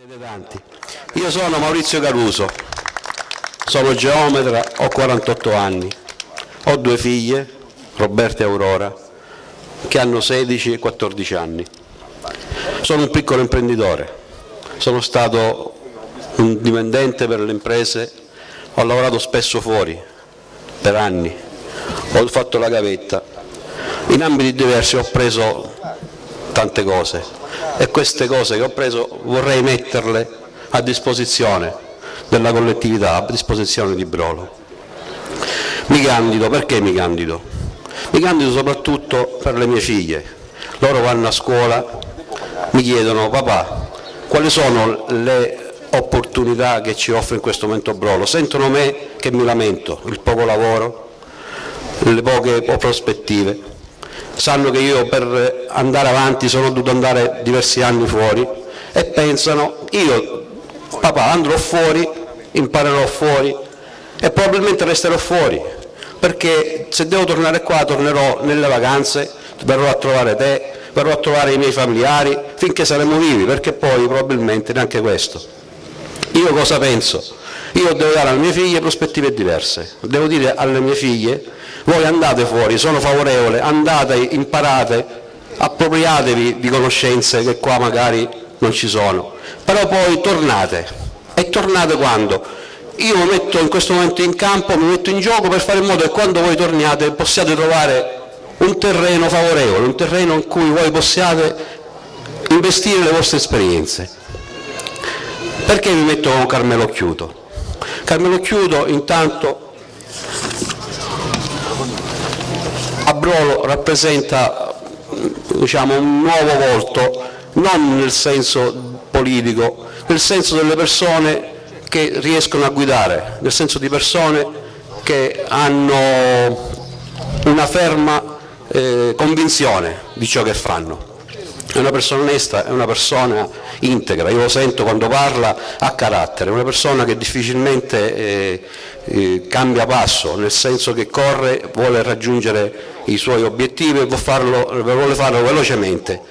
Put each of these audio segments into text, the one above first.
Siete tanti. Io sono Maurizio Caruso, sono geometra, ho 48 anni, ho due figlie, Roberta e Aurora, che hanno 16 e 14 anni. Sono un piccolo imprenditore, sono stato un dipendente per le imprese, ho lavorato spesso fuori, per anni, ho fatto la gavetta, in ambiti diversi ho preso tante cose e queste cose che ho preso vorrei metterle a disposizione della collettività, a disposizione di Brolo. Mi candido, perché mi candido? Mi candido soprattutto per le mie figlie, loro vanno a scuola, mi chiedono papà quali sono le opportunità che ci offre in questo momento Brolo, sentono me che mi lamento, il poco lavoro, le poche prospettive, sanno che io per andare avanti sono dovuto andare diversi anni fuori e pensano io papà andrò fuori, imparerò fuori e probabilmente resterò fuori perché se devo tornare qua tornerò nelle vacanze, verrò a trovare te, verrò a trovare i miei familiari finché saremo vivi perché poi probabilmente neanche questo. Io cosa penso? Io devo dare alle mie figlie prospettive diverse, devo dire alle mie figlie voi andate fuori, sono favorevole, andate, imparate, appropriatevi di conoscenze che qua magari non ci sono, però poi tornate. E tornate quando? Io mi metto in questo momento in campo, mi metto in gioco per fare in modo che quando voi torniate possiate trovare un terreno favorevole, un terreno in cui voi possiate investire le vostre esperienze. Perché mi metto con Carmelo Chiuto? Carmelo Chiuto intanto a Brolo rappresenta diciamo, un nuovo volto, non nel senso politico, nel senso delle persone che riescono a guidare, nel senso di persone che hanno una ferma eh, convinzione di ciò che fanno. È una persona onesta, è una persona integra, io lo sento quando parla a carattere, è una persona che difficilmente eh, eh, cambia passo, nel senso che corre, vuole raggiungere i suoi obiettivi e vuole farlo, vuole farlo velocemente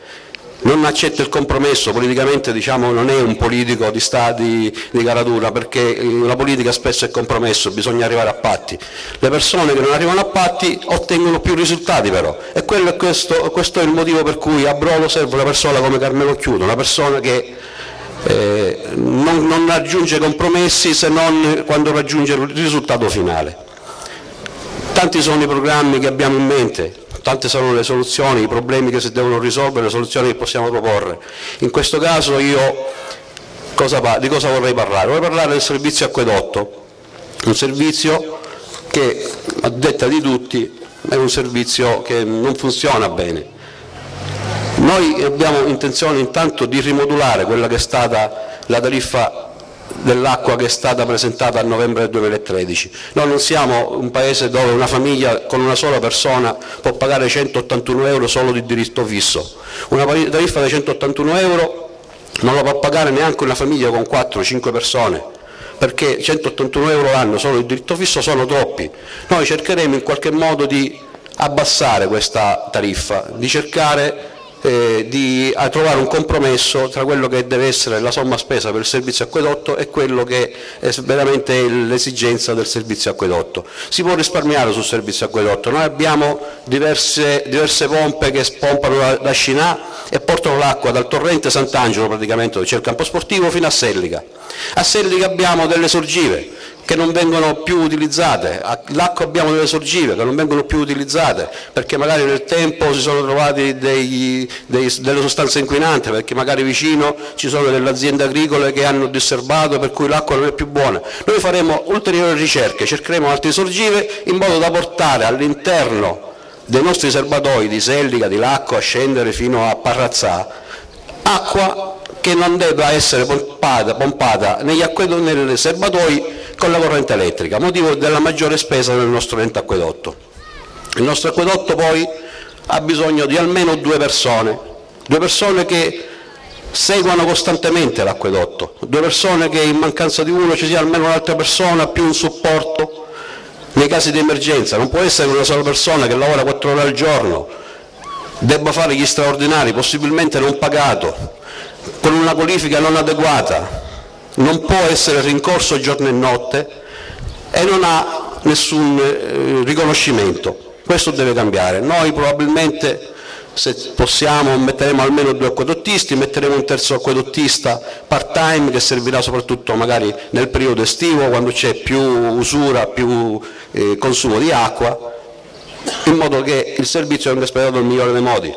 non accetta il compromesso, politicamente diciamo, non è un politico di, stati di caratura perché la politica spesso è compromesso, bisogna arrivare a patti. Le persone che non arrivano a patti ottengono più risultati però e questo, questo, è il motivo per cui a Brolo serve una persona come Carmelo Chiudo, una persona che eh, non, non raggiunge compromessi se non quando raggiunge il risultato finale. Tanti sono i programmi che abbiamo in mente, tante sono le soluzioni, i problemi che si devono risolvere, le soluzioni che possiamo proporre. In questo caso io cosa, di cosa vorrei parlare? Vorrei parlare del servizio acquedotto, un servizio che a detta di tutti è un servizio che non funziona bene. Noi abbiamo intenzione intanto di rimodulare quella che è stata la tariffa dell'acqua che è stata presentata a novembre del 2013. Noi non siamo un paese dove una famiglia con una sola persona può pagare 181 euro solo di diritto fisso. Una tariffa di 181 euro non la può pagare neanche una famiglia con 4-5 persone perché 181 euro l'anno solo di diritto fisso sono troppi. Noi cercheremo in qualche modo di abbassare questa tariffa, di cercare eh, di trovare un compromesso tra quello che deve essere la somma spesa per il servizio acquedotto e quello che è veramente l'esigenza del servizio acquedotto. Si può risparmiare sul servizio acquedotto, noi abbiamo diverse, diverse pompe che pompano da, da Scinà e portano l'acqua dal torrente Sant'Angelo praticamente dove c'è il campo sportivo fino a Sellica. A Sellica abbiamo delle sorgive che non vengono più utilizzate, l'acqua abbiamo delle sorgive che non vengono più utilizzate perché magari nel tempo si sono dei, delle sostanze inquinanti, perché magari vicino ci sono delle aziende agricole che hanno disservato per cui l'acqua non è più buona. Noi faremo ulteriori ricerche, cercheremo altre sorgive in modo da portare all'interno dei nostri serbatoi di Sellica, di Lacco a scendere fino a Parrazzà acqua che non debba essere pompata, pompata negli acquedoti, nei serbatoi con la corrente elettrica, motivo della maggiore spesa del nostro ente acquedotto. Il nostro acquedotto poi ha bisogno di almeno due persone, due persone che seguano costantemente l'acquedotto, due persone che in mancanza di uno ci sia almeno un'altra persona più un supporto nei casi di emergenza, non può essere una sola persona che lavora quattro ore al giorno, debba fare gli straordinari, possibilmente non pagato, con una qualifica non adeguata, non può essere rincorso giorno e notte e non ha nessun eh, riconoscimento. Questo deve cambiare. Noi probabilmente se possiamo metteremo almeno due acquedottisti, metteremo un terzo acquedottista part time che servirà soprattutto magari nel periodo estivo quando c'è più usura, più eh, consumo di acqua, in modo che il servizio venga espletato nel migliore dei modi.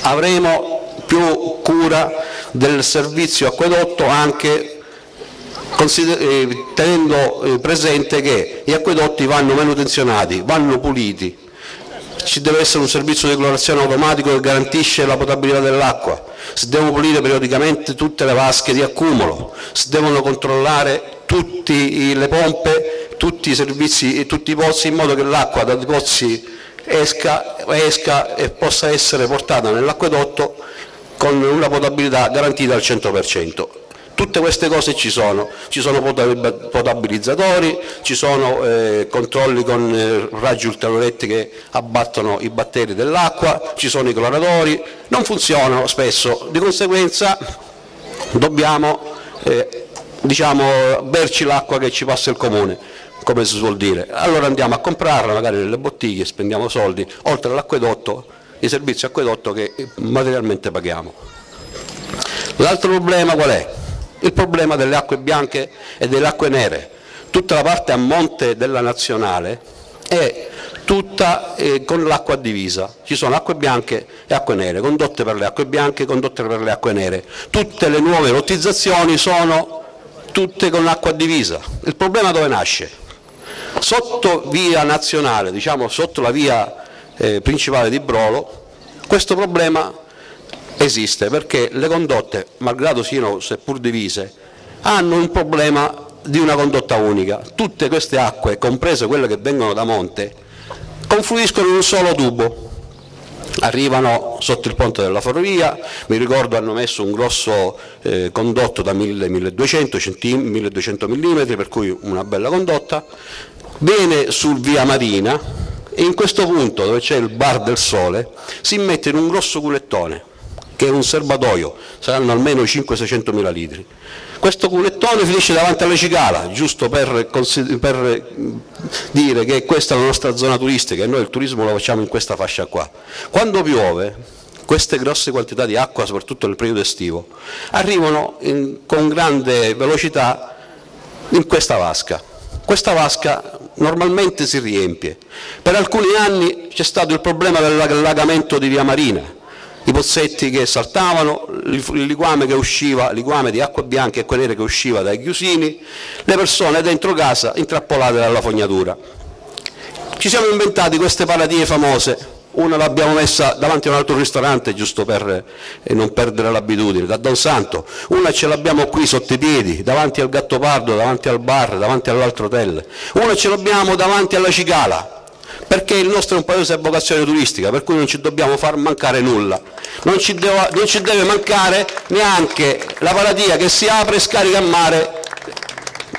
Avremo più cura del servizio acquedotto anche eh, tenendo eh, presente che gli acquedotti vanno manutenzionati, vanno puliti, ci deve essere un servizio di clorazione automatico che garantisce la potabilità dell'acqua, si devono pulire periodicamente tutte le vasche di accumulo, si devono controllare tutte le pompe, tutti i servizi e tutti i pozzi in modo che l'acqua dai pozzi esca, esca e possa essere portata nell'acquedotto con una potabilità garantita al 100%. Tutte queste cose ci sono, ci sono potabilizzatori, ci sono eh, controlli con eh, raggi ultravioletti che abbattono i batteri dell'acqua, ci sono i cloratori, non funzionano spesso, di conseguenza dobbiamo eh, diciamo, berci l'acqua che ci passa il comune, come si suol dire. Allora andiamo a comprarla magari nelle bottiglie, spendiamo soldi, oltre all'acquedotto, i servizi acquedotto che materialmente paghiamo. L'altro problema qual è? il problema delle acque bianche e delle acque nere. Tutta la parte a monte della nazionale è tutta eh, con l'acqua divisa, ci sono acque bianche e acque nere, condotte per le acque bianche e condotte per le acque nere. Tutte le nuove lottizzazioni sono tutte con l'acqua divisa. Il problema dove nasce? Sotto via nazionale, diciamo sotto la via eh, principale di Brolo, questo problema esiste perché le condotte, malgrado siano seppur divise, hanno un problema di una condotta unica. Tutte queste acque, comprese quelle che vengono da monte, confluiscono in un solo tubo. Arrivano sotto il ponte della ferrovia, mi ricordo hanno messo un grosso eh, condotto da 1000-1200 1200 mm, per cui una bella condotta, viene sul via Marina e in questo punto dove c'è il bar del sole si mette in un grosso culettone che è un serbatoio, saranno almeno 500-600 mila litri. Questo culettone finisce davanti alla cicala, giusto per, per, dire che questa è la nostra zona turistica e noi il turismo lo facciamo in questa fascia qua. Quando piove, queste grosse quantità di acqua, soprattutto nel periodo estivo, arrivano in, con grande velocità in questa vasca. Questa vasca normalmente si riempie. Per alcuni anni c'è stato il problema dell'allagamento di via Marina, i pozzetti che saltavano, il liquame che usciva, liquame di acqua bianca e acqua nera che usciva dai chiusini, le persone dentro casa intrappolate dalla fognatura. Ci siamo inventati queste paradie famose, una l'abbiamo messa davanti a un altro ristorante giusto per eh, non perdere l'abitudine, da Don Santo, una ce l'abbiamo qui sotto i piedi, davanti al Gattopardo, davanti al bar, davanti all'altro hotel, una ce l'abbiamo davanti alla Cicala, perché il nostro è un paese a vocazione turistica, per cui non ci dobbiamo far mancare nulla. Non ci, deve, non ci deve mancare neanche la paradia che si apre e scarica a mare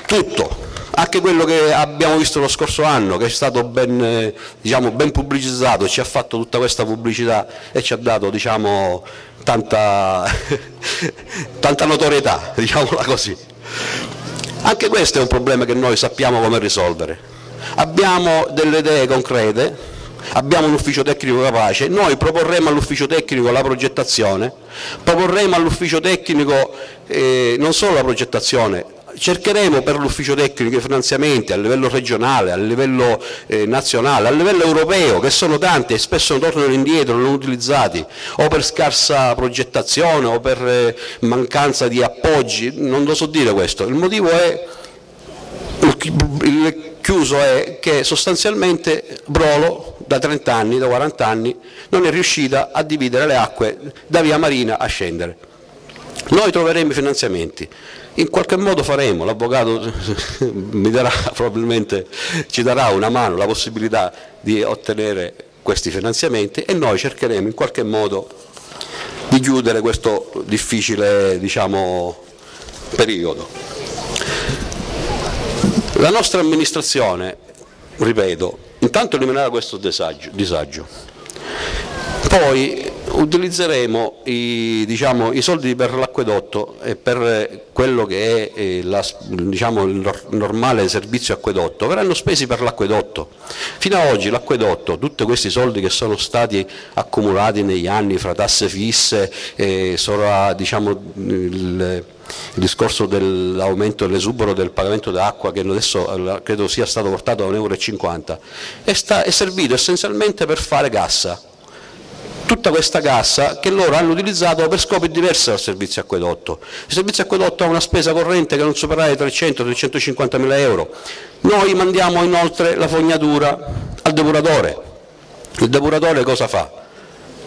tutto, anche quello che abbiamo visto lo scorso anno, che è stato ben, diciamo, ben pubblicizzato, ci ha fatto tutta questa pubblicità e ci ha dato diciamo, tanta, tanta notorietà, diciamola così. Anche questo è un problema che noi sappiamo come risolvere abbiamo delle idee concrete, abbiamo un ufficio tecnico capace, noi proporremo all'ufficio tecnico la progettazione, proporremo all'ufficio tecnico eh, non solo la progettazione, cercheremo per l'ufficio tecnico i finanziamenti a livello regionale, a livello eh, nazionale, a livello europeo, che sono tanti e spesso tornano indietro, non utilizzati, o per scarsa progettazione o per eh, mancanza di appoggi, non lo so dire questo, il motivo è il, chiuso è che sostanzialmente Brolo da 30 anni, da 40 anni, non è riuscita a dividere le acque da via Marina a scendere. Noi troveremo i finanziamenti, in qualche modo faremo, l'avvocato mi darà, probabilmente ci darà una mano, la possibilità di ottenere questi finanziamenti e noi cercheremo in qualche modo di chiudere questo difficile diciamo, periodo. La nostra amministrazione, ripeto, intanto eliminerà questo disagio, disagio. poi utilizzeremo i, diciamo, i soldi per l'acquedotto e per quello che è eh, la, diciamo, il normale servizio acquedotto, verranno spesi per l'acquedotto. Fino ad oggi l'acquedotto, tutti questi soldi che sono stati accumulati negli anni fra tasse fisse, e sopra, diciamo, il, il discorso dell'aumento dell'esubero del pagamento d'acqua che adesso eh, credo sia stato portato a 1,50 euro, è, è servito essenzialmente per fare cassa tutta questa cassa che loro hanno utilizzato per scopi diversi dal servizio acquedotto. Il servizio acquedotto ha una spesa corrente che non supera i 300-350 mila euro. Noi mandiamo inoltre la fognatura al depuratore. Il depuratore cosa fa?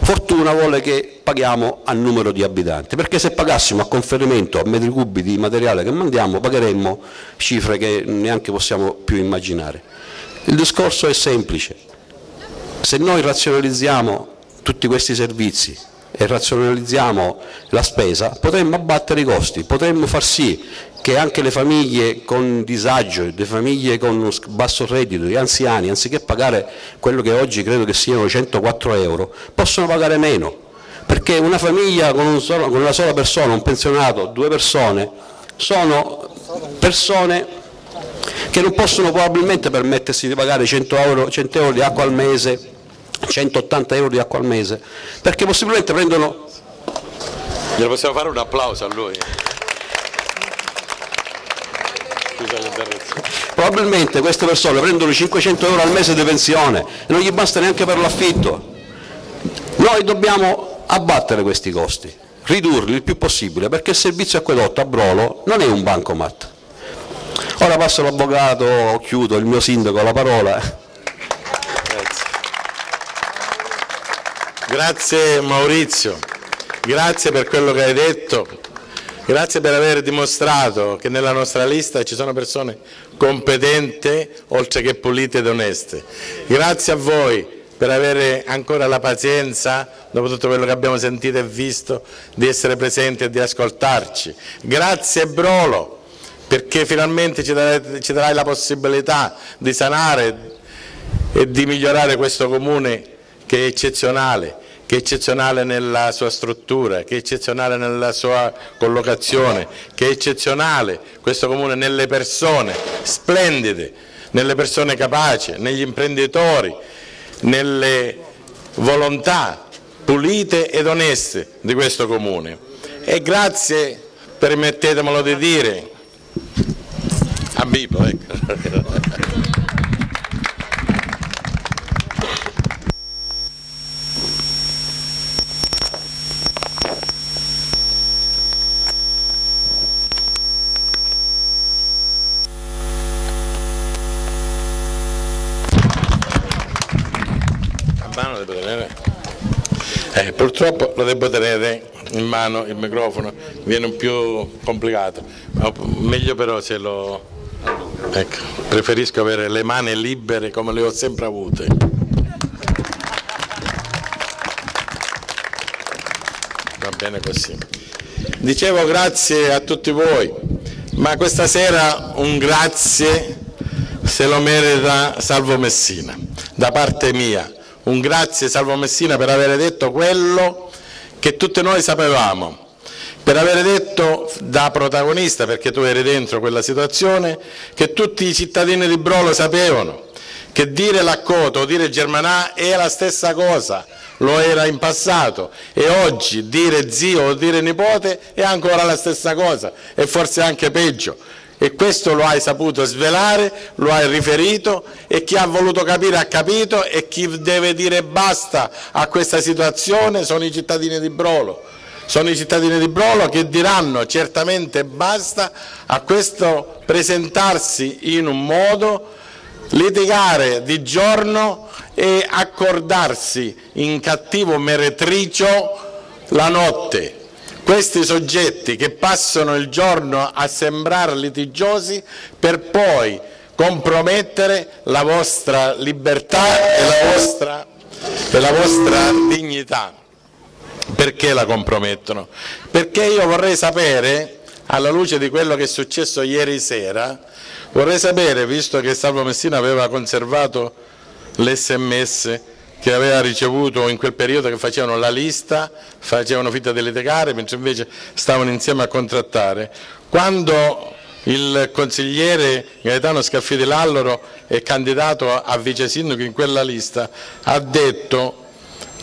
Fortuna vuole che paghiamo a numero di abitanti, perché se pagassimo a conferimento a metri cubi di materiale che mandiamo pagheremmo cifre che neanche possiamo più immaginare. Il discorso è semplice, se noi razionalizziamo tutti questi servizi e razionalizziamo la spesa, potremmo abbattere i costi, potremmo far sì che anche le famiglie con disagio, le famiglie con basso reddito, gli anziani, anziché pagare quello che oggi credo che siano 104 euro, possono pagare meno, perché una famiglia con, un solo, con una sola persona, un pensionato, due persone, sono persone che non possono probabilmente permettersi di pagare 100 euro, 100 euro di acqua al mese 180 euro di acqua al mese, perché possibilmente prendono... Glielo possiamo fare un applauso a lui? Probabilmente queste persone prendono 500 euro al mese di pensione e non gli basta neanche per l'affitto. Noi dobbiamo abbattere questi costi, ridurli il più possibile, perché il servizio acquedotto a Brolo non è un bancomat. Ora passo l'avvocato, chiudo, il mio sindaco la parola Grazie Maurizio, grazie per quello che hai detto, grazie per aver dimostrato che nella nostra lista ci sono persone competenti oltre che pulite ed oneste. Grazie a voi per avere ancora la pazienza, dopo tutto quello che abbiamo sentito e visto, di essere presenti e di ascoltarci. Grazie Brolo, perché finalmente ci darai, ci darai la possibilità di sanare e di migliorare questo comune che è eccezionale che è eccezionale nella sua struttura, che è eccezionale nella sua collocazione, che è eccezionale questo comune nelle persone splendide, nelle persone capaci, negli imprenditori, nelle volontà pulite ed oneste di questo comune. E grazie, permettetemelo di dire, a Bipo, ecco. Eh, purtroppo lo devo tenere in mano il microfono, viene un più complicato, meglio però se lo... Ecco, preferisco avere le mani libere come le ho sempre avute. Va bene così. Dicevo grazie a tutti voi, ma questa sera un grazie se lo merita Salvo Messina, da parte mia un grazie Salvo Messina per aver detto quello che tutti noi sapevamo, per aver detto da protagonista, perché tu eri dentro quella situazione, che tutti i cittadini di Brolo sapevano che dire Laccoto o dire Germanà è la stessa cosa, lo era in passato e oggi dire zio o dire nipote è ancora la stessa cosa e forse anche peggio e questo lo hai saputo svelare, lo hai riferito e chi ha voluto capire ha capito e chi deve dire basta a questa situazione sono i cittadini di Brolo. Sono i cittadini di Brolo che diranno certamente basta a questo presentarsi in un modo, litigare di giorno e accordarsi in cattivo meretricio la notte questi soggetti che passano il giorno a sembrare litigiosi per poi compromettere la vostra libertà e la vostra, e la vostra dignità. Perché la compromettono? Perché io vorrei sapere, alla luce di quello che è successo ieri sera, vorrei sapere, visto che Salvo Messina aveva conservato l'SMS che aveva ricevuto in quel periodo che facevano la lista, facevano finta delle gare, mentre invece stavano insieme a contrattare. Quando il consigliere Gaetano Scaffidi Lalloro è candidato a vice sindaco in quella lista, ha detto,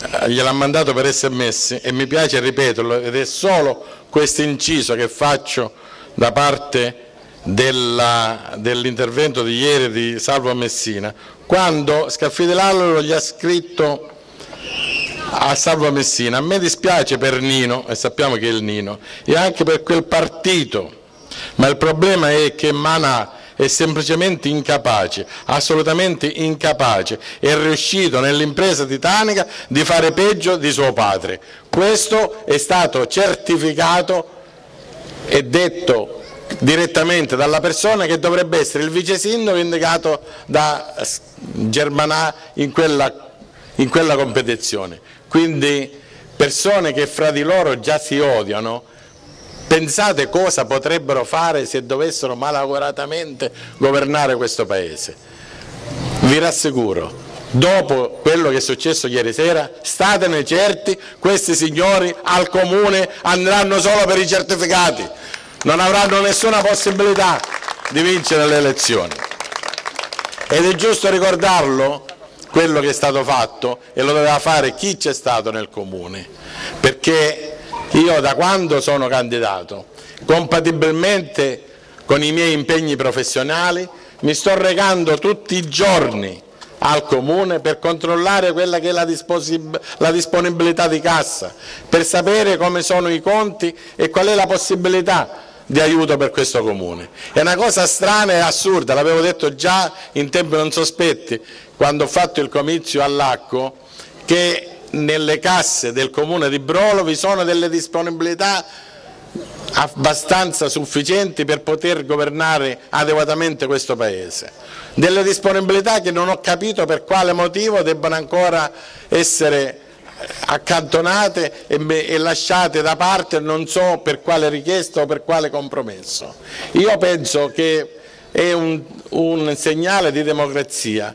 eh, gliel'ha mandato per sms e mi piace ripeterlo ed è solo questo inciso che faccio da parte dell'intervento di ieri di Salvo Messina, quando Scaffidi Lalloro gli ha scritto a Salvo Messina, a me dispiace per Nino, e sappiamo che è il Nino, e anche per quel partito ma il problema è che Manà è semplicemente incapace, assolutamente incapace, è riuscito nell'impresa titanica di fare peggio di suo padre. Questo è stato certificato e detto direttamente dalla persona che dovrebbe essere il vice sindaco indicato da Germanà in quella, in quella competizione. Quindi persone che fra di loro già si odiano Pensate cosa potrebbero fare se dovessero malauguratamente governare questo Paese. Vi rassicuro, dopo quello che è successo ieri sera, statene certi, questi signori al comune andranno solo per i certificati, non avranno nessuna possibilità di vincere le elezioni. Ed è giusto ricordarlo, quello che è stato fatto, e lo doveva fare chi c'è stato nel comune, perché io da quando sono candidato, compatibilmente con i miei impegni professionali, mi sto recando tutti i giorni al comune per controllare quella che è la, la, disponibilità di cassa, per sapere come sono i conti e qual è la possibilità di aiuto per questo comune. È una cosa strana e assurda, l'avevo detto già in tempi non sospetti, quando ho fatto il comizio all'Acco, che nelle casse del comune di Brolo vi sono delle disponibilità abbastanza sufficienti per poter governare adeguatamente questo Paese. Delle disponibilità che non ho capito per quale motivo debbano ancora essere accantonate e, lasciate da parte non so per quale richiesta o per quale compromesso. Io penso che è un, un segnale di democrazia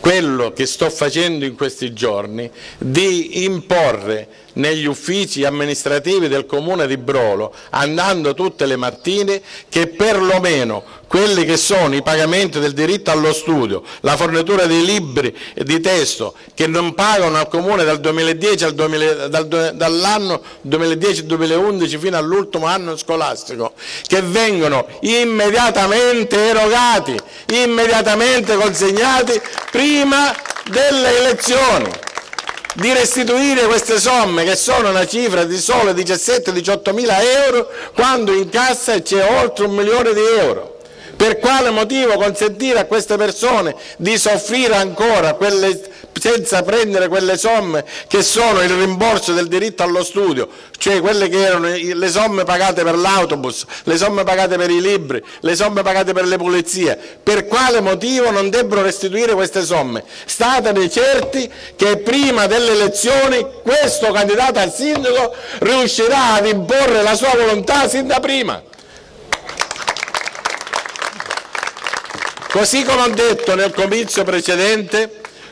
quello che sto facendo in questi giorni di imporre negli uffici amministrativi del comune di Brolo, andando tutte le mattine, che perlomeno quelli che sono i pagamenti del diritto allo studio, la fornitura dei libri di testo che non pagano al comune dal 2010 al 2000, dal, dall'anno 2010-2011 fino all'ultimo anno scolastico, che vengono immediatamente erogati, immediatamente consegnati prima delle elezioni di restituire queste somme che sono una cifra di solo 17-18 mila euro quando in cassa c'è oltre un milione di euro. Per quale motivo consentire a queste persone di soffrire ancora quelle, senza prendere quelle somme che sono il rimborso del diritto allo studio, cioè quelle che erano le somme pagate per l'autobus, le somme pagate per i libri, le somme pagate per le pulizie? Per quale motivo non debbono restituire queste somme? Statene certi che prima delle elezioni questo candidato al sindaco riuscirà ad imporre la sua volontà sin da prima. Così come ho detto nel comizio precedente,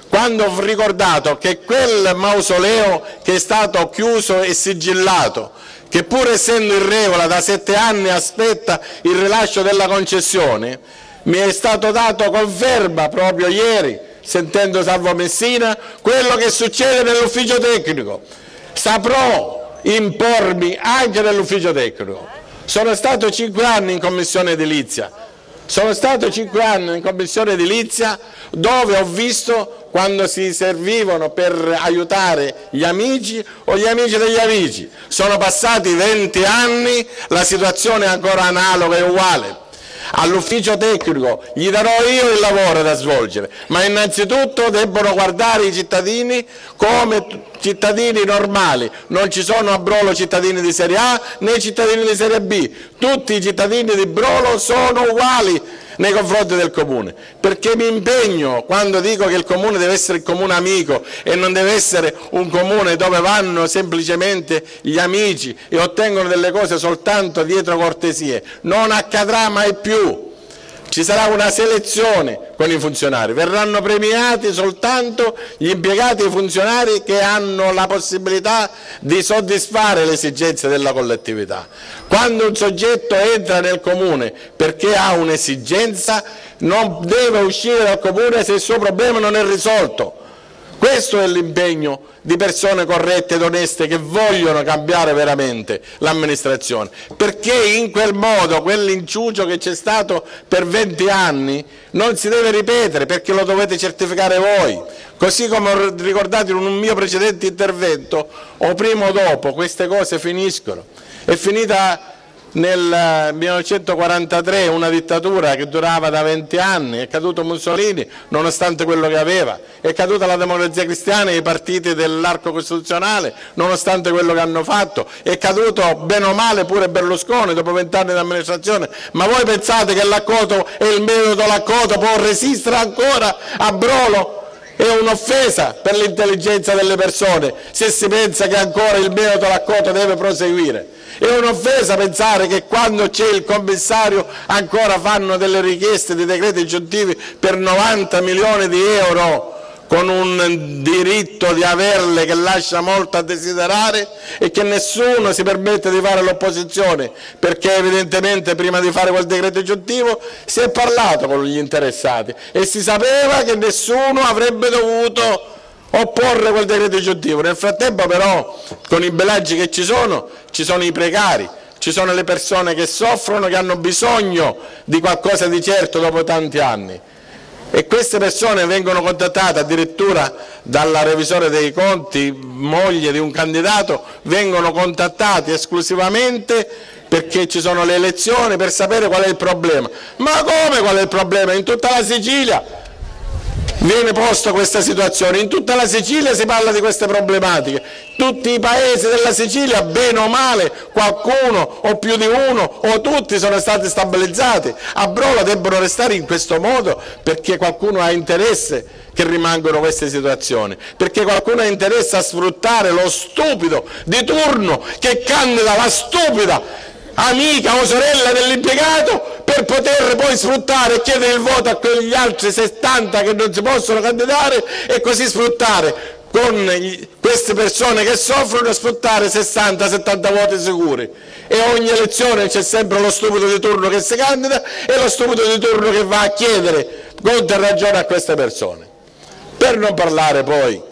quando ho ricordato che quel mausoleo che è stato chiuso e sigillato, che pur essendo in regola da sette anni aspetta il rilascio della concessione, mi è stato dato conferma proprio ieri, sentendo Salvo Messina, quello che succede nell'ufficio tecnico. Saprò impormi anche nell'ufficio tecnico. Sono stato cinque anni in commissione edilizia, sono stato cinque anni in commissione edilizia dove ho visto quando si servivano per aiutare gli amici o gli amici degli amici. Sono passati 20 anni, la situazione è ancora analoga e uguale all'ufficio tecnico gli darò io il lavoro da svolgere, ma innanzitutto debbono guardare i cittadini come cittadini normali, non ci sono a Brolo cittadini di serie A né cittadini di serie B, tutti i cittadini di Brolo sono uguali nei confronti del comune, perché mi impegno quando dico che il comune deve essere il comune amico e non deve essere un comune dove vanno semplicemente gli amici e ottengono delle cose soltanto dietro cortesie, non accadrà mai più ci sarà una selezione con i funzionari, verranno premiati soltanto gli impiegati e i funzionari che hanno la possibilità di soddisfare le esigenze della collettività. Quando un soggetto entra nel comune perché ha un'esigenza non deve uscire dal comune se il suo problema non è risolto. Questo è l'impegno di persone corrette ed oneste che vogliono cambiare veramente l'amministrazione, perché in quel modo quell'inciucio che c'è stato per 20 anni non si deve ripetere perché lo dovete certificare voi. Così come ho ricordato in un mio precedente intervento, o prima o dopo queste cose finiscono. È finita nel 1943 una dittatura che durava da 20 anni, è caduto Mussolini nonostante quello che aveva, è caduta la democrazia cristiana e i partiti dell'arco costituzionale nonostante quello che hanno fatto, è caduto bene o male pure Berlusconi dopo 20 anni di amministrazione, ma voi pensate che l'accoto e il metodo l'accoto può resistere ancora a Brolo? È un'offesa per l'intelligenza delle persone se si pensa che ancora il metodo l'accoto deve proseguire. È un'offesa pensare che quando c'è il commissario ancora fanno delle richieste di decreti aggiuntivi per 90 milioni di euro con un diritto di averle che lascia molto a desiderare e che nessuno si permette di fare l'opposizione perché evidentemente prima di fare quel decreto aggiuntivo si è parlato con gli interessati e si sapeva che nessuno avrebbe dovuto opporre quel decreto aggiuntivo. Nel frattempo però con i belaggi che ci sono, ci sono i precari, ci sono le persone che soffrono, che hanno bisogno di qualcosa di certo dopo tanti anni. E queste persone vengono contattate addirittura dalla revisore dei conti, moglie di un candidato, vengono contattati esclusivamente perché ci sono le elezioni per sapere qual è il problema. Ma come qual è il problema? In tutta la Sicilia viene posta questa situazione, in tutta la Sicilia si parla di queste problematiche, tutti i paesi della Sicilia, bene o male, qualcuno o più di uno o tutti sono stati stabilizzati, a Brola debbono restare in questo modo perché qualcuno ha interesse che rimangano queste situazioni, perché qualcuno ha interesse a sfruttare lo stupido di turno che candida la stupida amica o sorella dell'impiegato per poter poi sfruttare e chiedere il voto a quegli altri 70 che non si possono candidare e così sfruttare con queste persone che soffrono sfruttare 60-70 voti sicuri. E ogni elezione c'è sempre lo stupido di turno che si candida e lo stupido di turno che va a chiedere conto e ragione a queste persone. Per non parlare poi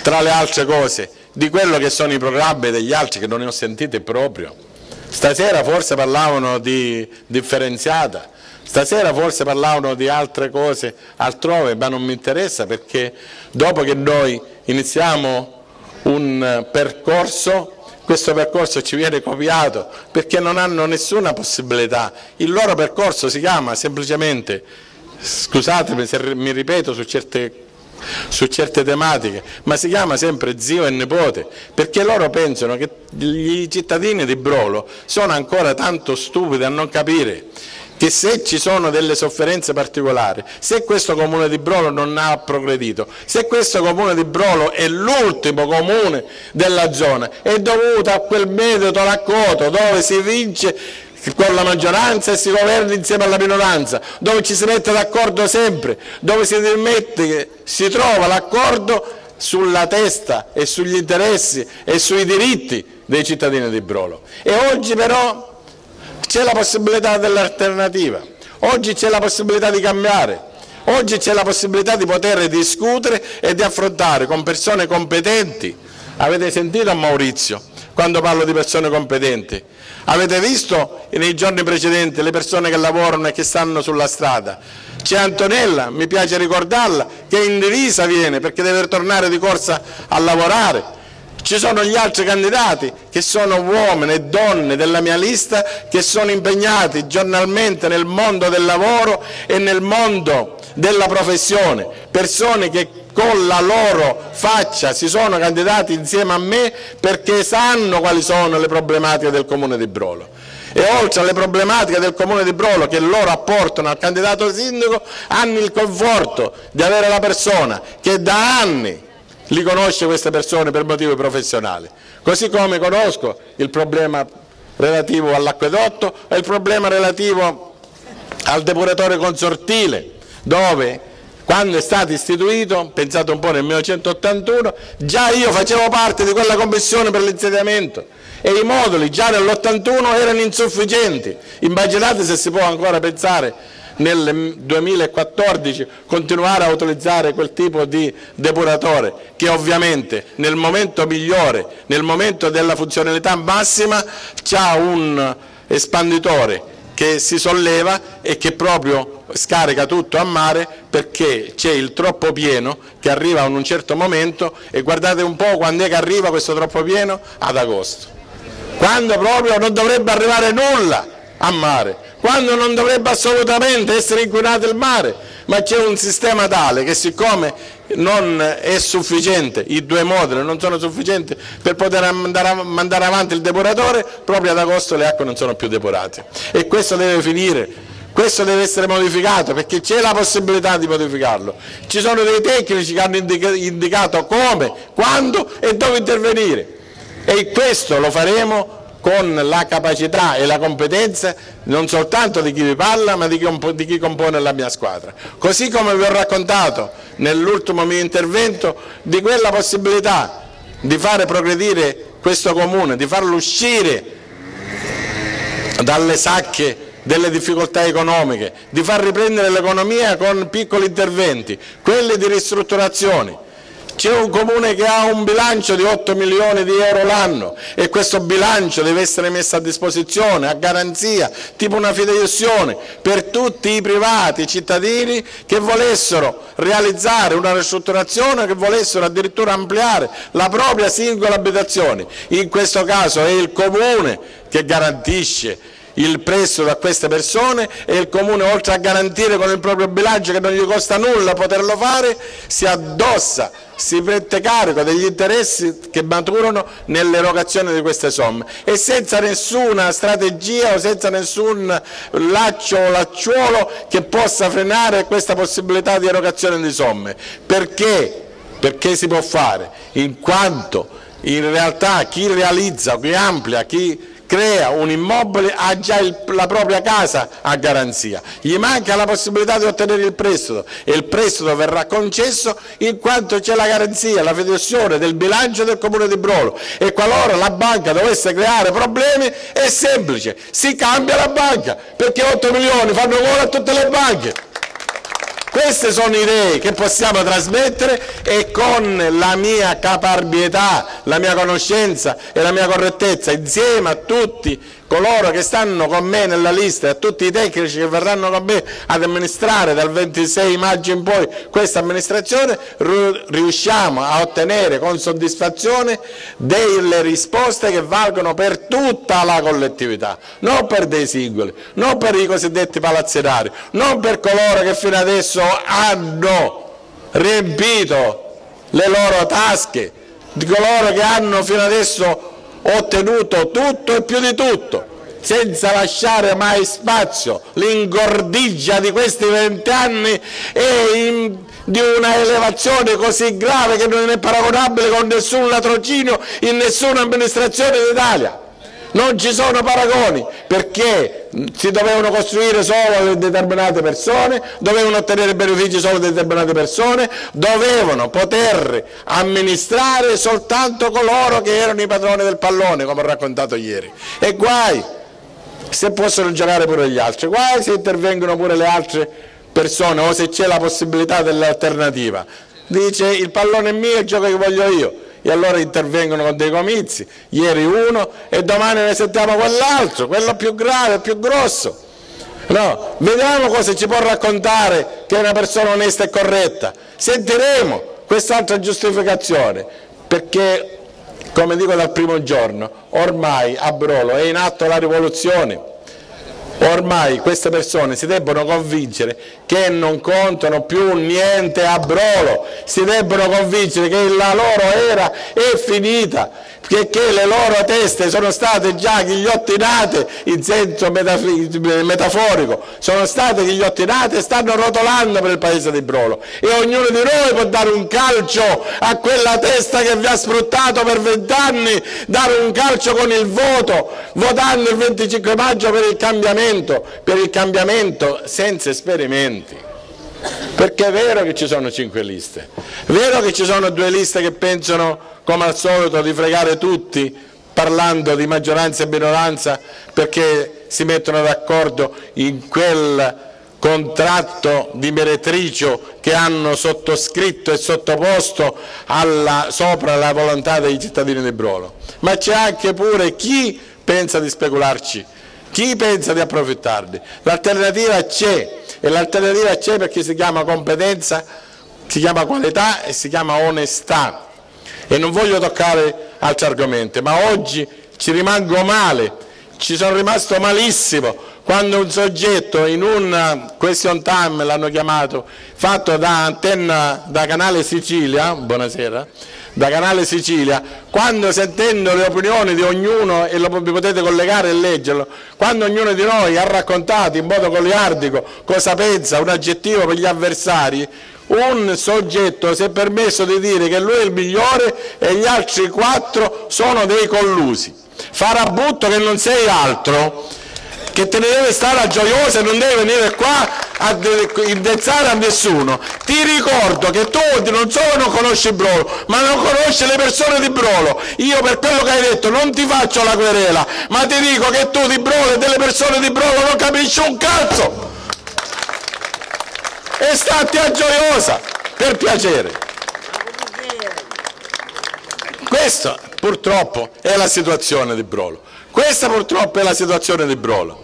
tra le altre cose di quello che sono i programmi degli altri che non ne ho sentiti proprio Stasera forse parlavano di differenziata, stasera forse parlavano di altre cose altrove, ma non mi interessa perché dopo che noi iniziamo un percorso questo percorso ci viene copiato perché non hanno nessuna possibilità. Il loro percorso si chiama semplicemente, scusatemi se mi ripeto su certe su certe tematiche, ma si chiama sempre zio e nipote, perché loro pensano che i cittadini di Brolo sono ancora tanto stupidi a non capire che se ci sono delle sofferenze particolari, se questo comune di Brolo non ha progredito, se questo comune di Brolo è l'ultimo comune della zona, è dovuto a quel metodo raccoto dove si vince con la maggioranza e si governa insieme alla minoranza, dove ci si mette d'accordo sempre, dove si, mette, si trova l'accordo sulla testa e sugli interessi e sui diritti dei cittadini di Brolo. E oggi però c'è la possibilità dell'alternativa, oggi c'è la possibilità di cambiare, oggi c'è la possibilità di poter discutere e di affrontare con persone competenti. Avete sentito a Maurizio quando parlo di persone competenti? Avete visto nei giorni precedenti le persone che lavorano e che stanno sulla strada? C'è Antonella, mi piace ricordarla, che in divisa viene perché deve tornare di corsa a lavorare. Ci sono gli altri candidati che sono uomini e donne della mia lista che sono impegnati giornalmente nel mondo del lavoro e nel mondo della professione, persone che con la loro faccia si sono candidati insieme a me perché sanno quali sono le problematiche del Comune di Brolo. E oltre alle problematiche del Comune di Brolo che loro apportano al candidato sindaco, hanno il conforto di avere la persona che da anni li conosce queste persone per motivi professionali. Così come conosco il problema relativo all'acquedotto e il problema relativo al depuratore consortile, dove quando è stato istituito, pensate un po' nel 1981, già io facevo parte di quella commissione per l'insediamento e i moduli già nell'81 erano insufficienti. Immaginate se si può ancora pensare nel 2014 continuare a utilizzare quel tipo di depuratore che ovviamente nel momento migliore, nel momento della funzionalità massima, ha un espanditore che si solleva e che proprio scarica tutto a mare perché c'è il troppo pieno che arriva a un certo momento e guardate un po' quando è che arriva questo troppo pieno? Ad agosto, quando proprio non dovrebbe arrivare nulla a mare, quando non dovrebbe assolutamente essere inquinato il mare, ma c'è un sistema tale che siccome non è sufficiente, i due moduli non sono sufficienti per poter mandare avanti il depuratore, proprio ad agosto le acque non sono più depurate e questo deve finire. Questo deve essere modificato perché c'è la possibilità di modificarlo. Ci sono dei tecnici che hanno indicato come, quando e dove intervenire e questo lo faremo con la capacità e la competenza non soltanto di chi vi parla ma di chi, di chi compone la mia squadra. Così come vi ho raccontato nell'ultimo mio intervento di quella possibilità di fare progredire questo comune, di farlo uscire dalle sacche delle difficoltà economiche, di far riprendere l'economia con piccoli interventi, quelli di ristrutturazione c'è un comune che ha un bilancio di 8 milioni di euro l'anno e questo bilancio deve essere messo a disposizione, a garanzia, tipo una fideiussione, per tutti i privati cittadini che volessero realizzare una ristrutturazione, che volessero addirittura ampliare la propria singola abitazione. In questo caso è il comune che garantisce il prestito a queste persone e il Comune oltre a garantire con il proprio bilancio che non gli costa nulla poterlo fare, si addossa, si prende carico degli interessi che maturano nell'erogazione di queste somme e senza nessuna strategia o senza nessun laccio o lacciuolo che possa frenare questa possibilità di erogazione di somme. Perché? Perché si può fare? In quanto in realtà chi realizza, chi amplia, chi crea un immobile ha già il, la propria casa a garanzia, gli manca la possibilità di ottenere il prestito. E il prestito verrà concesso in quanto c'è la garanzia, la federazione del bilancio del comune di Brolo. E qualora la banca dovesse creare problemi è semplice, si cambia la banca perché 8 milioni fanno gola a tutte le banche. Queste sono idee che possiamo trasmettere e con la mia caparbietà, la mia conoscenza e la mia correttezza insieme a tutti coloro che stanno con me nella lista e a tutti i tecnici che verranno con me ad amministrare dal 26 maggio in poi questa amministrazione, riusciamo a ottenere con soddisfazione delle risposte che valgono per tutta la collettività, non per dei singoli, non per i cosiddetti palazzinari, non per coloro che fino adesso hanno riempito le loro tasche, di coloro che hanno fino adesso ottenuto tutto e più di tutto, senza lasciare mai spazio. L'ingordigia di questi vent'anni è in, di una elevazione così grave che non è paragonabile con nessun latrocinio in nessuna amministrazione d'Italia non ci sono paragoni perché si dovevano costruire solo determinate persone, dovevano ottenere benefici solo determinate persone, dovevano poter amministrare soltanto coloro che erano i padroni del pallone, come ho raccontato ieri. E guai se possono giocare pure gli altri, guai se intervengono pure le altre persone o se c'è la possibilità dell'alternativa. Dice il pallone è mio e gioco che voglio io e allora intervengono con dei comizi, ieri uno e domani ne sentiamo quell'altro, quello più grave, più grosso. No, vediamo cosa ci può raccontare che è una persona onesta e corretta. Sentiremo quest'altra giustificazione, perché, come dico dal primo giorno, ormai a Brolo è in atto la rivoluzione ormai queste persone si debbono convincere che non contano più niente a brolo, si debbono convincere che la loro era è finita, che le loro teste sono state già ghigliottinate in senso metaforico, sono state ghigliottinate e stanno rotolando per il paese di Brolo e ognuno di noi può dare un calcio a quella testa che vi ha sfruttato per vent'anni, dare un calcio con il voto, votando il 25 maggio per il cambiamento per il cambiamento senza esperimenti. Perché è vero che ci sono cinque liste, è vero che ci sono due liste che pensano come al solito di fregare tutti parlando di maggioranza e minoranza perché si mettono d'accordo in quel contratto di meretricio che hanno sottoscritto e sottoposto alla, sopra la volontà dei cittadini di Brolo. Ma c'è anche pure chi pensa di specularci, chi pensa di approfittarli. L'alternativa c'è e l'alternativa c'è perché si chiama competenza, si chiama qualità e si chiama onestà. E non voglio toccare altri argomenti, ma oggi ci rimango male, ci sono rimasto malissimo quando un soggetto in un question time l'hanno chiamato, fatto da antenna da canale Sicilia, buonasera, da Canale Sicilia, quando sentendo le opinioni di ognuno, e lo potete collegare e leggerlo, quando ognuno di noi ha raccontato in modo goliardico cosa pensa, un aggettivo per gli avversari, un soggetto si è permesso di dire che lui è il migliore e gli altri quattro sono dei collusi. Farabutto che non sei altro che te ne deve stare a gioiosa e non deve venire qua a indezzare a nessuno. Ti ricordo che tu non solo non conosci Brolo, ma non conosci le persone di Brolo. Io per quello che hai detto non ti faccio la querela, ma ti dico che tu di Brolo e delle persone di Brolo non capisci un cazzo. E stati a gioiosa, per piacere. Questa purtroppo è la situazione di Brolo. Questa purtroppo è la situazione di Brolo,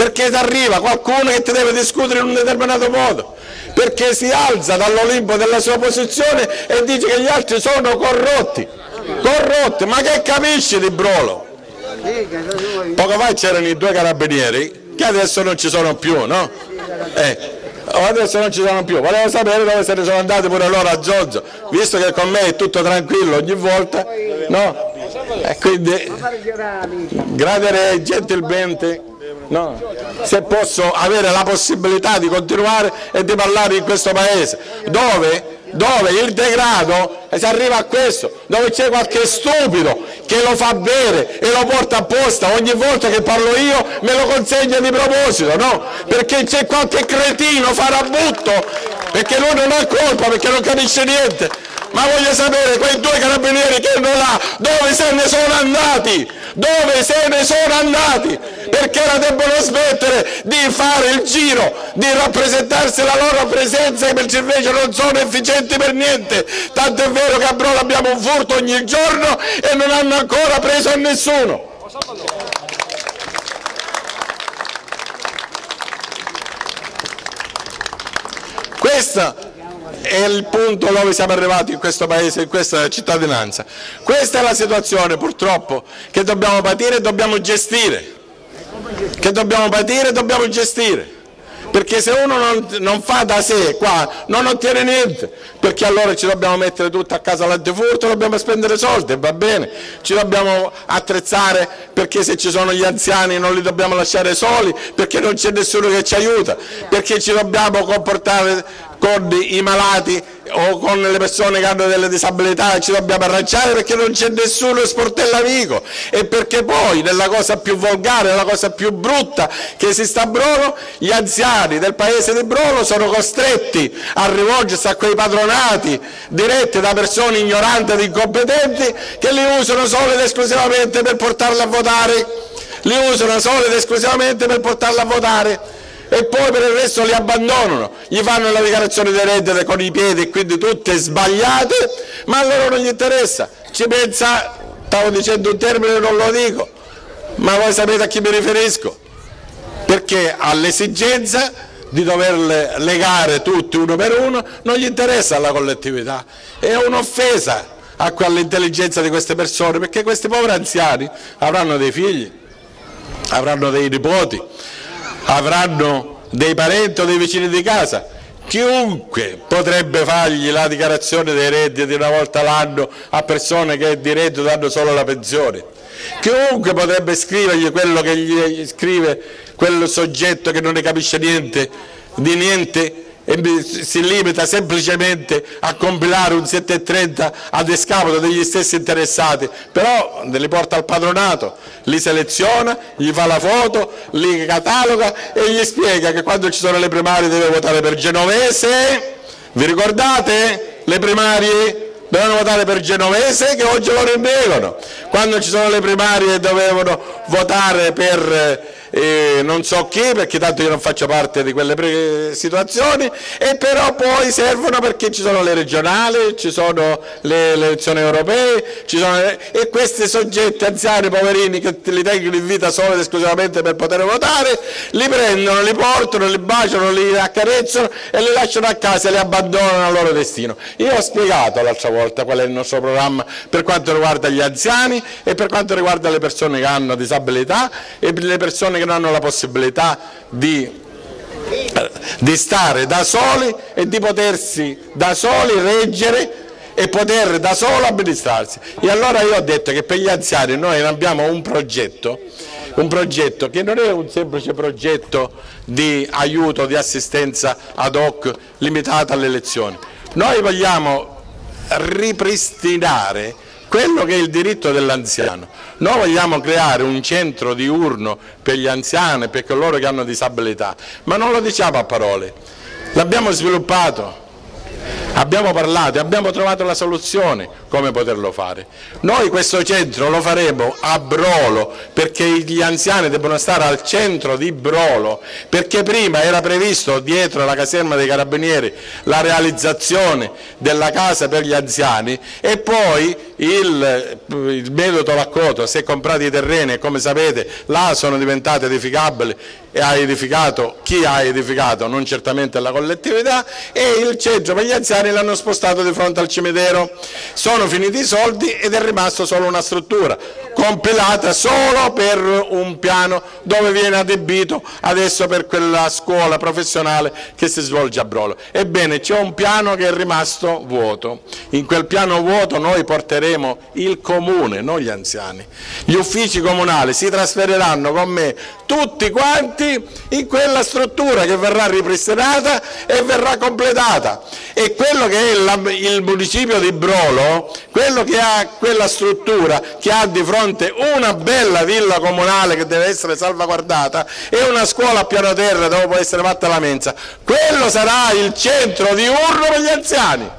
perché ti arriva qualcuno che ti deve discutere in un determinato modo, perché si alza dall'Olimpo della sua posizione e dice che gli altri sono corrotti, corrotti, ma che capisci di Brolo? Poco fa c'erano i due carabinieri che adesso non ci sono più, no? Eh, adesso non ci sono più, volevo sapere dove se ne sono andati pure loro a Giorgio, visto che con me è tutto tranquillo ogni volta, no? E quindi gradirei gentilmente no, se posso avere la possibilità di continuare e di parlare in questo paese, dove dove il degrado si arriva a questo, dove c'è qualche stupido che lo fa bere e lo porta apposta, ogni volta che parlo io me lo consegna di proposito, no? Perché c'è qualche cretino farabutto, perché lui non ha colpa, perché non capisce niente, ma voglio sapere quei due carabinieri che erano là, dove se ne sono andati? Dove se ne sono andati? Perché la debbono smettere di fare il giro, di rappresentarsi la loro presenza che invece non sono efficienti per niente. Tanto è vero che a Brolo abbiamo un furto ogni giorno e non hanno ancora preso a nessuno. Questa è il punto dove siamo arrivati in questo paese, in questa cittadinanza. Questa è la situazione purtroppo che dobbiamo patire e dobbiamo gestire, che dobbiamo patire e dobbiamo gestire. Perché se uno non, non, fa da sé qua non ottiene niente, perché allora ci dobbiamo mettere tutto a casa l'antifurto, dobbiamo spendere soldi, va bene, ci dobbiamo attrezzare perché se ci sono gli anziani non li dobbiamo lasciare soli, perché non c'è nessuno che ci aiuta, perché ci dobbiamo comportare con i malati o con le persone che hanno delle disabilità ci dobbiamo arrangiare perché non c'è nessuno sportellamico. E perché poi nella cosa più volgare, nella cosa più brutta che esiste a Brolo, gli anziani del paese di Brolo sono costretti a rivolgersi a quei padronati diretti da persone ignoranti ed incompetenti che li usano solo ed esclusivamente per portarli a votare, li usano solo ed esclusivamente per portarli a votare e poi per il resto li abbandonano, gli fanno la dichiarazione di reddito con i piedi e quindi tutte sbagliate, ma a loro non gli interessa, ci pensa, stavo dicendo un termine non lo dico, ma voi sapete a chi mi riferisco, perché all'esigenza di doverle legare tutti uno per uno non gli interessa alla collettività, è un'offesa all'intelligenza di queste persone perché questi poveri anziani avranno dei figli, avranno dei nipoti, avranno dei parenti o dei vicini di casa, chiunque potrebbe fargli la dichiarazione dei redditi una volta l'anno a persone che di reddito danno solo la pensione. Chiunque potrebbe scrivergli quello che gli scrive quel soggetto che non ne capisce niente, di niente e si limita semplicemente a compilare un 730 ad escaputo degli stessi interessati, però li porta al patronato, li seleziona, gli fa la foto, li cataloga e gli spiega che quando ci sono le primarie deve votare per Genovese, vi ricordate? Le primarie? dovevano votare per Genovese che oggi lo rinnegano, quando ci sono le primarie dovevano votare per eh, non so chi, perché tanto io non faccio parte di quelle situazioni, e però poi servono perché ci sono le regionali, ci sono le, le elezioni europee, sono, e questi soggetti anziani, poverini, che li tengono in vita solo ed esclusivamente per poter votare, li prendono, li portano, li baciano, li accarezzano e li lasciano a casa e li abbandonano al loro destino. Io ho spiegato l'altra volta qual è il nostro programma per quanto riguarda gli anziani e per quanto riguarda le persone che hanno disabilità e le persone che non hanno la possibilità di, di stare da soli e di potersi da soli reggere e poter da solo amministrarsi. E allora io ho detto che per gli anziani noi abbiamo un progetto, un progetto che non è un semplice progetto di aiuto, di assistenza ad hoc limitata alle elezioni. Noi vogliamo ripristinare quello che è il diritto dell'anziano. Noi vogliamo creare un centro diurno per gli anziani, per coloro che hanno disabilità, ma non lo diciamo a parole, l'abbiamo sviluppato, Abbiamo parlato e abbiamo trovato la soluzione come poterlo fare. Noi questo centro lo faremo a Brolo perché gli anziani devono stare al centro di Brolo perché prima era previsto dietro la caserma dei carabinieri la realizzazione della casa per gli anziani e poi il, il metodo Laccoto si è comprato i terreni e come sapete là sono diventati edificabili e ha edificato chi ha edificato, non certamente la collettività, e il ceggio per gli anziani l'hanno spostato di fronte al cimitero. Sono finiti i soldi ed è rimasto solo una struttura compilata solo per un piano dove viene adibito adesso per quella scuola professionale che si svolge a Brolo. Ebbene c'è un piano che è rimasto vuoto, in quel piano vuoto noi porteremo il comune, non gli anziani. Gli uffici comunali si trasferiranno con me tutti quanti in quella struttura che verrà ripristinata e verrà completata e quello che è il municipio di Brolo, quello che ha quella struttura che ha di fronte una bella villa comunale che deve essere salvaguardata e una scuola a piano terra dove può essere fatta la mensa, quello sarà il centro diurno per gli anziani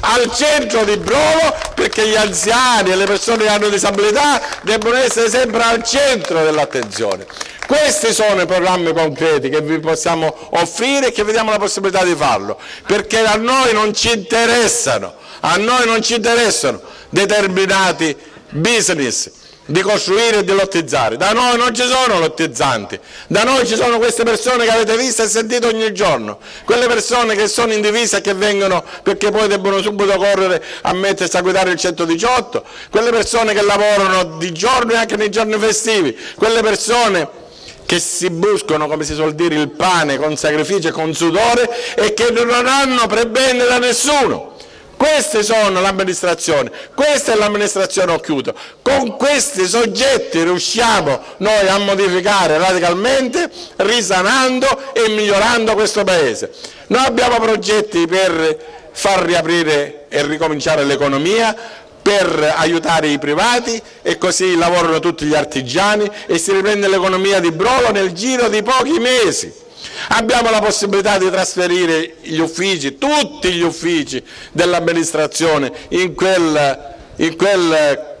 al centro di Brovo perché gli anziani e le persone che hanno disabilità debbono essere sempre al centro dell'attenzione. Questi sono i programmi concreti che vi possiamo offrire e che vediamo la possibilità di farlo, perché a noi non ci interessano, a noi non ci interessano determinati business di costruire e di lottizzare. Da noi non ci sono lottizzanti, da noi ci sono queste persone che avete visto e sentito ogni giorno, quelle persone che sono in divisa e che vengono perché poi debbono subito correre a mettersi a guidare il 118, quelle persone che lavorano di giorno e anche nei giorni festivi, quelle persone che si buscano, come si suol dire, il pane con sacrificio e con sudore e che non hanno prebende da nessuno. Queste sono l'amministrazione, questa è l'amministrazione occhiuta. Con questi soggetti riusciamo noi a modificare radicalmente, risanando e migliorando questo Paese. Noi abbiamo progetti per far riaprire e ricominciare l'economia, per aiutare i privati e così lavorano tutti gli artigiani e si riprende l'economia di Brolo nel giro di pochi mesi. Abbiamo la possibilità di trasferire gli uffici, tutti gli uffici dell'amministrazione in quel, in quel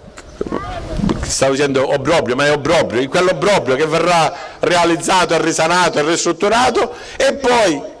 stavo dicendo obbrobrio, ma è obbrobrio, in quell'obbrobrio che verrà realizzato e risanato e ristrutturato e poi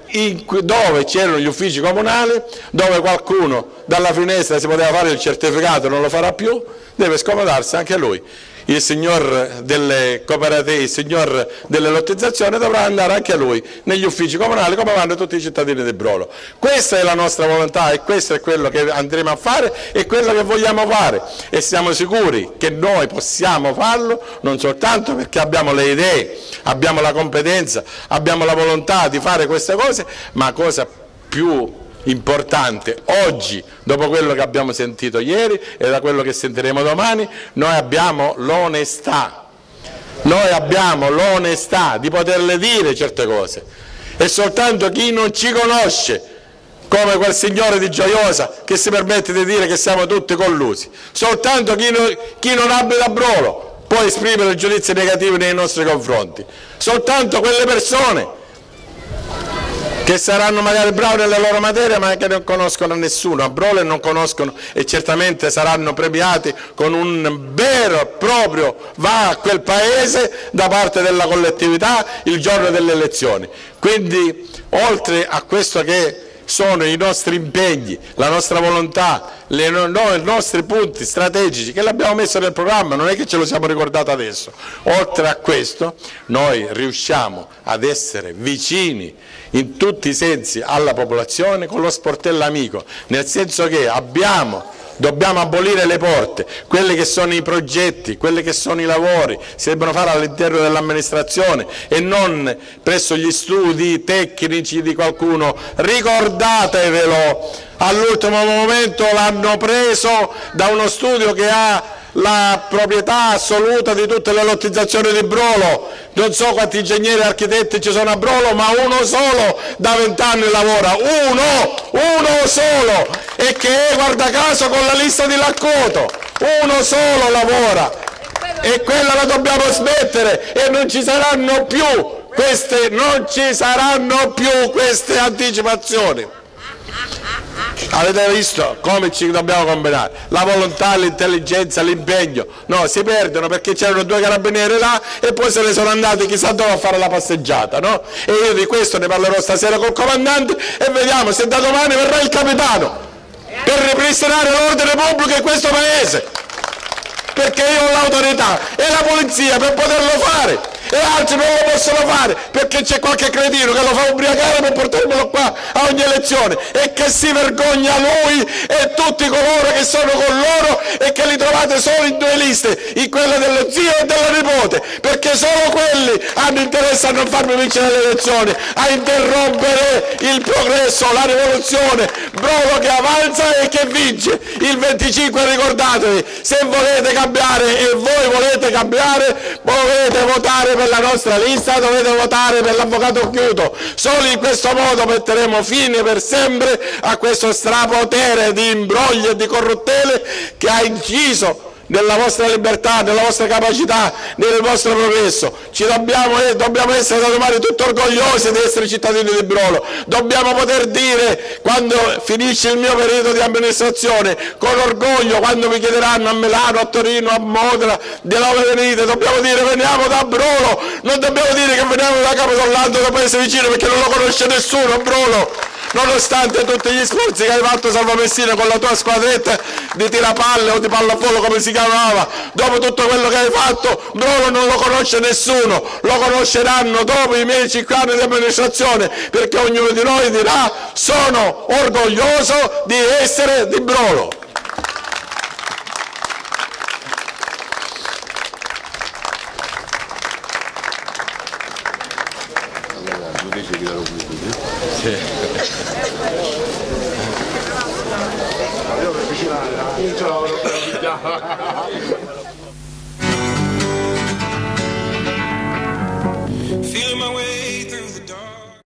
dove c'erano gli uffici comunali, dove qualcuno dalla finestra si poteva fare il certificato non lo farà più, deve scomodarsi anche lui il signor delle cooperative, il signor delle lottizzazioni dovrà andare anche lui negli uffici comunali come vanno tutti i cittadini di Brolo. Questa è la nostra volontà e questo è quello che andremo a fare e quello che vogliamo fare e siamo sicuri che noi possiamo farlo non soltanto perché abbiamo le idee, abbiamo la competenza, abbiamo la volontà di fare queste cose, ma cosa più importante. Oggi, dopo quello che abbiamo sentito ieri e da quello che sentiremo domani, noi abbiamo l'onestà, noi abbiamo l'onestà di poterle dire certe cose. E soltanto chi non ci conosce, come quel signore di Gioiosa che si permette di dire che siamo tutti collusi, soltanto chi non, chi non abita a Brolo può esprimere giudizi negativi nei nostri confronti, soltanto quelle persone che saranno magari bravi nella loro materia ma che non conoscono nessuno, a Brole non conoscono e certamente saranno premiati con un vero e proprio va a quel paese da parte della collettività il giorno delle elezioni. Quindi oltre a questo che sono i nostri impegni, la nostra volontà, le, no, i nostri punti strategici che l'abbiamo messo nel programma, non è che ce lo siamo ricordato adesso. Oltre a questo noi riusciamo ad essere vicini in tutti i sensi alla popolazione con lo sportello amico, nel senso che abbiamo dobbiamo abolire le porte, quelli che sono i progetti, quelli che sono i lavori, si debbono fare all'interno dell'amministrazione e non presso gli studi tecnici di qualcuno. Ricordatevelo, all'ultimo momento l'hanno preso da uno studio che ha la proprietà assoluta di tutte le lottizzazioni di Brolo, non so quanti ingegneri e architetti ci sono a Brolo, ma uno solo da vent'anni lavora, uno, uno solo, e che è, guarda caso, con la lista di Laccoto, uno solo lavora, e quella la dobbiamo smettere e non ci saranno più queste, non ci saranno più queste anticipazioni. Avete visto come ci dobbiamo combinare? La volontà, l'intelligenza, l'impegno. No, si perdono perché c'erano due carabinieri là e poi se ne sono andati chissà dove a fare la passeggiata, no? E io di questo ne parlerò stasera col comandante e vediamo se da domani verrà il capitano per ripristinare l'ordine pubblico in questo paese. Perché io ho l'autorità e la polizia per poterlo fare e altri non lo possono fare perché c'è qualche cretino che lo fa ubriacare per portarmelo qua a ogni elezione e che si vergogna lui e tutti coloro che sono con loro e che li trovate solo in due liste, in quella dello zio e della nipote, perché solo quelli hanno interesse a non farmi vincere le elezioni, a interrompere il progresso, la rivoluzione, Brodo che avanza e che vince. Il 25 ricordatevi, se volete cambiare e voi volete cambiare, dovete votare per la nostra lista dovete votare per l'avvocato Chiuto. Solo in questo modo metteremo fine per sempre a questo strapotere di imbrogli e di corruttele che ha inciso nella vostra libertà, nella vostra capacità, nel vostro progresso. Dobbiamo, dobbiamo essere da domani tutti orgogliosi di essere cittadini di Brolo. Dobbiamo poter dire, quando finisce il mio periodo di amministrazione, con orgoglio, quando mi chiederanno a Milano, a Torino, a Modena, di dove venite, dobbiamo dire veniamo da Brolo, non dobbiamo dire che veniamo da Capodolando, da paese vicino, perché non lo conosce nessuno, Brolo nonostante tutti gli sforzi che hai fatto Salvo Messina con la tua squadretta di tirapalle o di pallavolo come si chiamava, dopo tutto quello che hai fatto, Brolo non lo conosce nessuno, lo conosceranno dopo i miei cinque anni di amministrazione, perché ognuno di noi dirà sono orgoglioso di essere di Brolo. Sì.